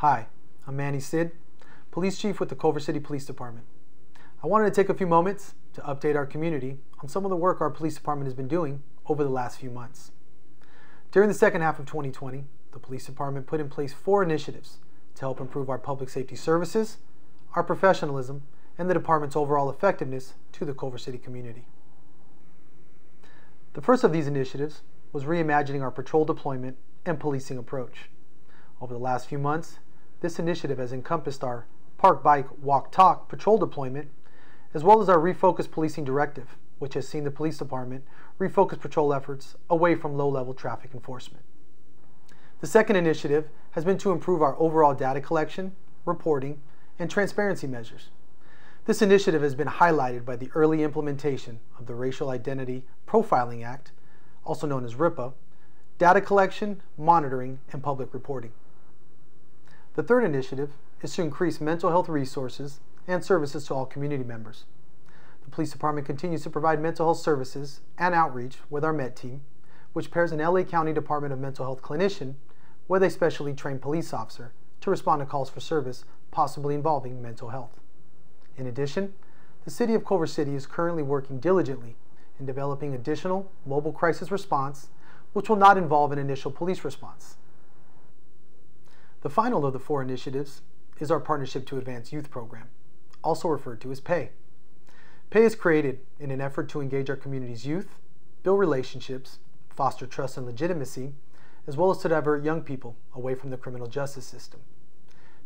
Hi, I'm Manny Cid, Police Chief with the Culver City Police Department. I wanted to take a few moments to update our community on some of the work our police department has been doing over the last few months. During the second half of 2020, the police department put in place four initiatives to help improve our public safety services, our professionalism, and the department's overall effectiveness to the Culver City community. The first of these initiatives was reimagining our patrol deployment and policing approach. Over the last few months, this initiative has encompassed our Park Bike Walk Talk patrol deployment, as well as our refocused Policing Directive, which has seen the police department refocus patrol efforts away from low level traffic enforcement. The second initiative has been to improve our overall data collection, reporting, and transparency measures. This initiative has been highlighted by the early implementation of the Racial Identity Profiling Act, also known as RIPA, data collection, monitoring, and public reporting. The third initiative is to increase mental health resources and services to all community members. The police department continues to provide mental health services and outreach with our MET team, which pairs an LA County Department of Mental Health clinician with a specially trained police officer to respond to calls for service possibly involving mental health. In addition, the City of Culver City is currently working diligently in developing additional mobile crisis response, which will not involve an initial police response. The final of the four initiatives is our Partnership to Advance Youth program, also referred to as PAY. PAY is created in an effort to engage our community's youth, build relationships, foster trust and legitimacy, as well as to divert young people away from the criminal justice system.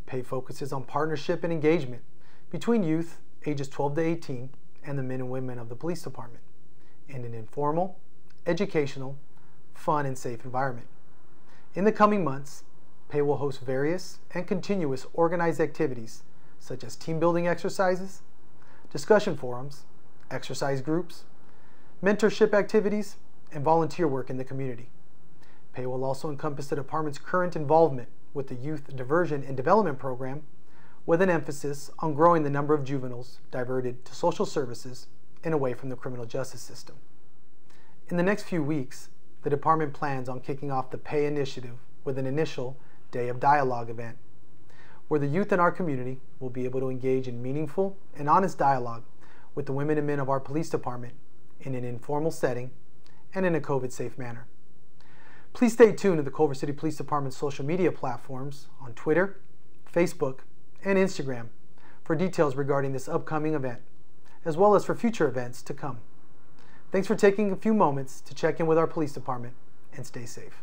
PAY focuses on partnership and engagement between youth ages 12 to 18 and the men and women of the police department in an informal, educational, fun, and safe environment. In the coming months, PAY will host various and continuous organized activities such as team building exercises, discussion forums, exercise groups, mentorship activities, and volunteer work in the community. PAY will also encompass the department's current involvement with the Youth Diversion and Development Program with an emphasis on growing the number of juveniles diverted to social services and away from the criminal justice system. In the next few weeks, the department plans on kicking off the PAY initiative with an initial Day of Dialogue event, where the youth in our community will be able to engage in meaningful and honest dialogue with the women and men of our police department in an informal setting and in a COVID safe manner. Please stay tuned to the Culver City Police Department's social media platforms on Twitter, Facebook, and Instagram for details regarding this upcoming event, as well as for future events to come. Thanks for taking a few moments to check in with our police department and stay safe.